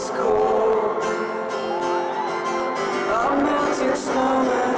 It's cold. I'm melting snowman.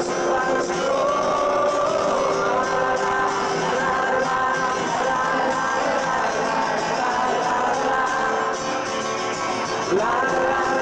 la la la